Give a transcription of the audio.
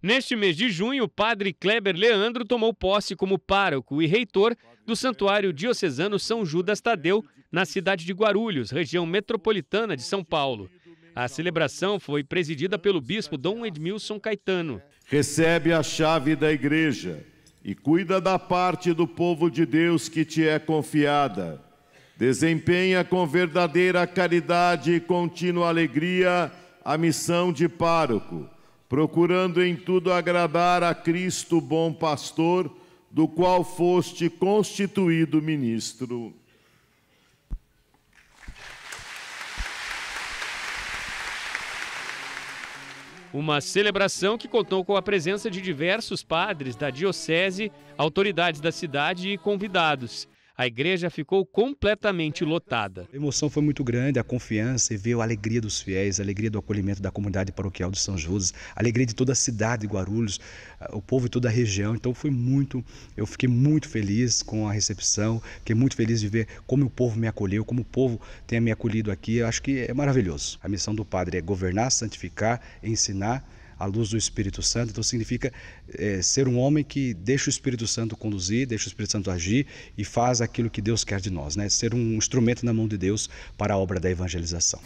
Neste mês de junho, o padre Kleber Leandro tomou posse como pároco e reitor do Santuário Diocesano São Judas Tadeu, na cidade de Guarulhos, região metropolitana de São Paulo. A celebração foi presidida pelo bispo Dom Edmilson Caetano. Recebe a chave da igreja e cuida da parte do povo de Deus que te é confiada. Desempenha com verdadeira caridade e contínua alegria a missão de pároco, procurando em tudo agradar a Cristo, bom pastor, do qual foste constituído ministro. Uma celebração que contou com a presença de diversos padres da diocese, autoridades da cidade e convidados a igreja ficou completamente lotada. A emoção foi muito grande, a confiança e ver a alegria dos fiéis, a alegria do acolhimento da comunidade paroquial de São Judas, a alegria de toda a cidade de Guarulhos, o povo de toda a região. Então foi muito, eu fiquei muito feliz com a recepção, fiquei muito feliz de ver como o povo me acolheu, como o povo tem me acolhido aqui. Eu acho que é maravilhoso. A missão do padre é governar, santificar, ensinar à luz do Espírito Santo. Então significa é, ser um homem que deixa o Espírito Santo conduzir, deixa o Espírito Santo agir e faz aquilo que Deus quer de nós, né? Ser um instrumento na mão de Deus para a obra da evangelização.